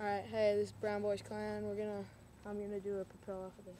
Alright, hey, this is Brown Boys Clan. We're gonna, I'm gonna do a propeller for this.